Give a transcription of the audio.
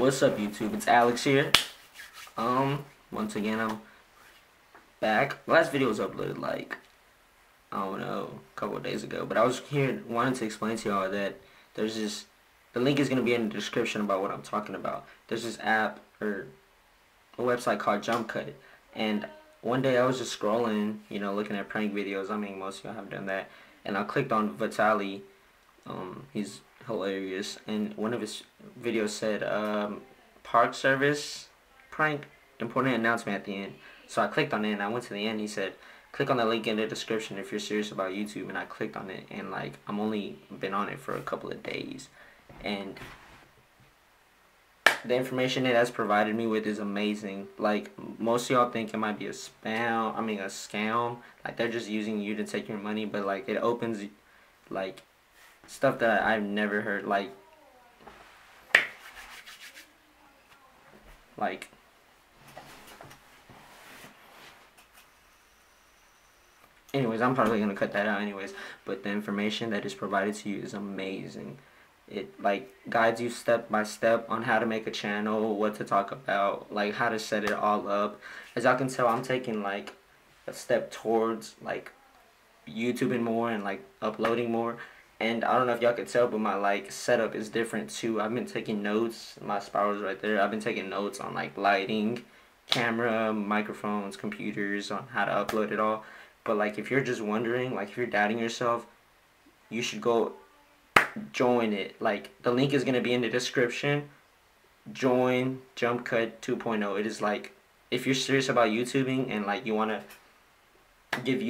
What's up YouTube? It's Alex here. Um, once again I'm back. Last video was uploaded like I don't know, a couple of days ago. But I was here wanting to explain to y'all that there's this the link is gonna be in the description about what I'm talking about. There's this app or a website called Jump Cut and one day I was just scrolling, you know, looking at prank videos. I mean most of y'all have done that. And I clicked on Vitaly. Um, he's hilarious. And one of his videos said, um, Park Service prank, important announcement at the end. So I clicked on it and I went to the end. He said, click on the link in the description if you're serious about YouTube. And I clicked on it and like, I'm only been on it for a couple of days. And the information it has provided me with is amazing. Like most y'all think it might be a spam, I mean a scam. Like they're just using you to take your money, but like it opens like stuff that I've never heard like like anyways i'm probably gonna cut that out anyways but the information that is provided to you is amazing. It like guides you step by step on how to make a channel what to talk about like how to set it all up. As y'all can tell i'm taking like a step towards like youtubing more and like uploading more and I don't know if y'all can tell, but my like setup is different too. I've been taking notes. My spiral's right there. I've been taking notes on like lighting, camera, microphones, computers, on how to upload it all. But like if you're just wondering, like if you're doubting yourself, you should go join it. Like the link is gonna be in the description. Join Jump Cut 2.0. It is like if you're serious about YouTubing and like you wanna give you